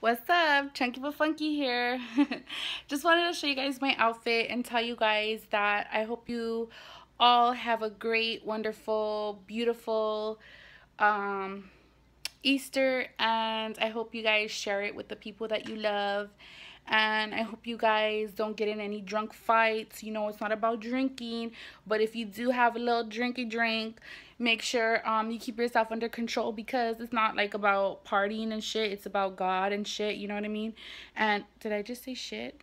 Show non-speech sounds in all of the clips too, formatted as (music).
What's up? Chunky butt Funky here. (laughs) Just wanted to show you guys my outfit and tell you guys that I hope you all have a great, wonderful, beautiful um, Easter and I hope you guys share it with the people that you love and I hope you guys don't get in any drunk fights. You know, it's not about drinking, but if you do have a little drinky drink, make sure um you keep yourself under control because it's not like about partying and shit. It's about God and shit, you know what I mean? And did I just say shit?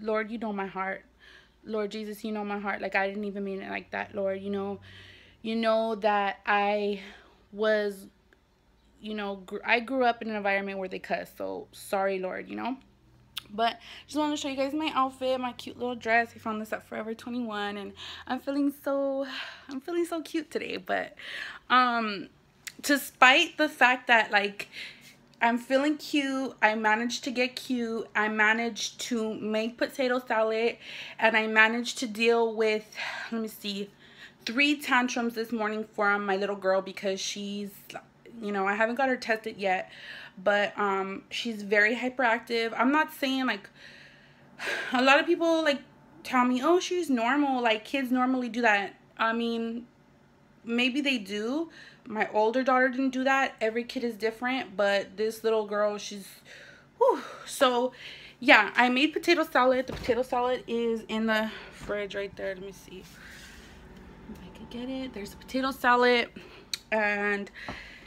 Lord, you know my heart. Lord Jesus, you know my heart. Like I didn't even mean it like that, Lord. You know, you know that I was you know, gr I grew up in an environment where they cuss. So sorry, Lord, you know. But just want to show you guys my outfit, my cute little dress. I found this at Forever 21 and I'm feeling so I'm feeling so cute today. But um despite the fact that like I'm feeling cute. I managed to get cute. I managed to make potato salad and I managed to deal with let me see three tantrums this morning from my little girl because she's you know, I haven't got her tested yet, but um, she's very hyperactive. I'm not saying like (sighs) a lot of people like tell me, oh, she's normal. Like kids normally do that. I mean, maybe they do. My older daughter didn't do that. Every kid is different, but this little girl, she's, whew. So, yeah, I made potato salad. The potato salad is in the fridge right there. Let me see if I could get it. There's a potato salad. And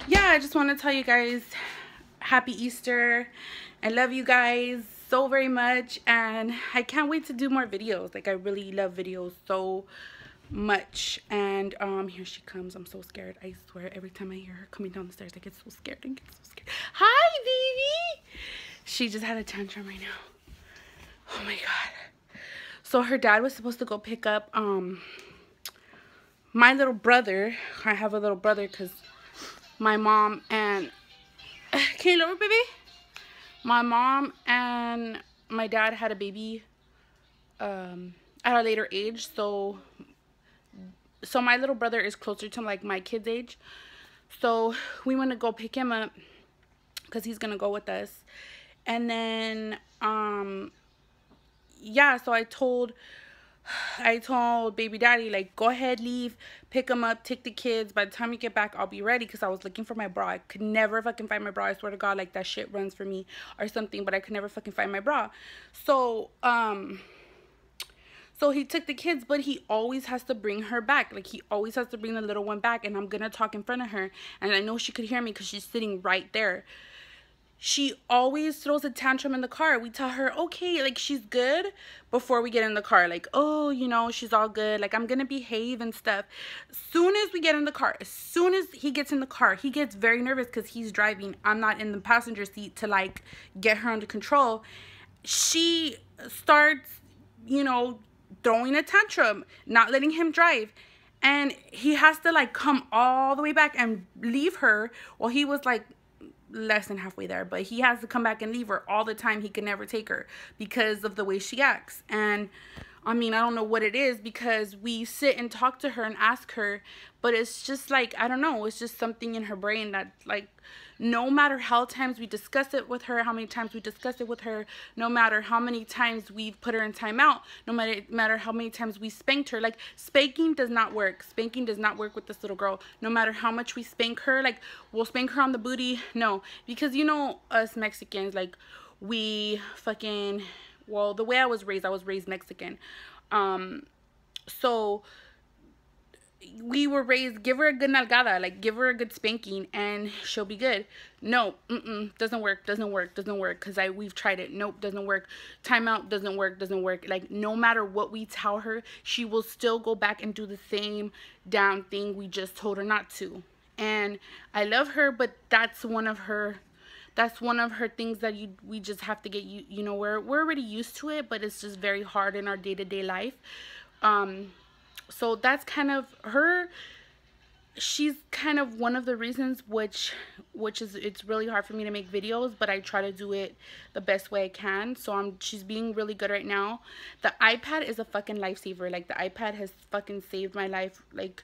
yeah, I just want to tell you guys happy Easter. I love you guys so very much and I can't wait to do more videos. Like I really love videos so much. And um here she comes. I'm so scared i swear. Every time i hear her coming down the stairs i get so scared and get so scared. Hi baby she just had a tantrum right now. Oh my god. So her dad was supposed to go pick up um my little brother. I have a little brother because my mom and (sighs) can you lower baby? My mom and my dad had a baby um at a later age so so my little brother is closer to like my kid's age. So we want to go pick him up because he's gonna go with us. And then um yeah so i told I told baby daddy, like, go ahead, leave, pick him up, take the kids. By the time you get back, I'll be ready because I was looking for my bra. I could never fucking find my bra. I swear to God, like, that shit runs for me or something, but I could never fucking find my bra. So, um, so he took the kids, but he always has to bring her back. Like, he always has to bring the little one back, and I'm gonna talk in front of her. And I know she could hear me because she's sitting right there she always throws a tantrum in the car. We tell her, okay, like she's good before we get in the car. Like, oh, you know, she's all good. Like, I'm going to behave and stuff. Soon as we get in the car, as soon as he gets in the car, he gets very nervous because he's driving. I'm not in the passenger seat to like get her under control. She starts, you know, throwing a tantrum, not letting him drive and he has to like come all the way back and leave her while he was like less than halfway there but he has to come back and leave her all the time. He can never take her because of the way she acts. And I mean, I don't know what it is because we sit and talk to her and ask her, but it's just like, I don't know, it's just something in her brain that, like, no matter how times we discuss it with her, how many times we discuss it with her, no matter how many times we've put her in timeout, no matter, matter how many times we spanked her, like, spanking does not work. Spanking does not work with this little girl. No matter how much we spank her, like, we'll spank her on the booty. No, because you know, us Mexicans, like, we fucking well the way i was raised i was raised mexican um so we were raised give her a good nalgada like give her a good spanking and she'll be good. No mm -mm, doesn't work doesn't work doesn't work because i we've tried it. Nope doesn't work. Timeout doesn't work doesn't work. Like no matter what we tell her she will still go back and do the same damn thing we just told her not to. And i love her but that's one of her that's one of her things that you we just have to get you you know we're we're already used to it but it's just very hard in our day-to-day -day life. Um so that's kind of her she's kind of one of the reasons which which is it's really hard for me to make videos but I try to do it the best way I can. So I'm she's being really good right now. The iPad is a fucking lifesaver. Like the iPad has fucking saved my life. Like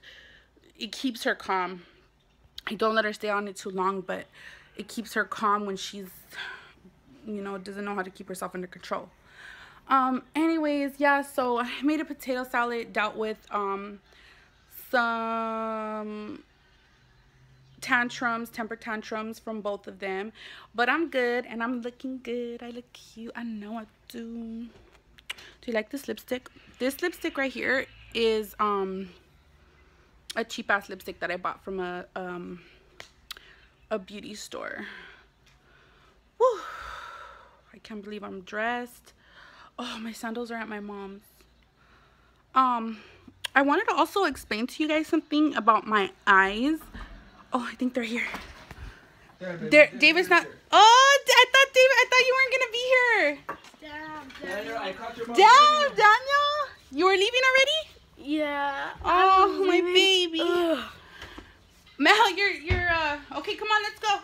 it keeps her calm. I don't let her stay on it too long but it keeps her calm when she's, you know, doesn't know how to keep herself under control. Um, anyways, yeah, so I made a potato salad dealt with um, some tantrums, temper tantrums from both of them. But I'm good and I'm looking good. I look cute. I know I do. Do you like this lipstick? This lipstick right here is um a cheap ass lipstick that I bought from a um a beauty store. Woo! I can't believe I'm dressed. Oh, my sandals are at my mom's. Um, I wanted to also explain to you guys something about my eyes. Oh, I think they're here. There, David's not. Oh, I thought David. I thought you weren't gonna be here. Damn, Daniel. I caught your mom. Damn, Daniel. You were leaving already? Yeah. Oh, my baby. Ugh. Mel, you're you're uh. Okay, come on, let's go.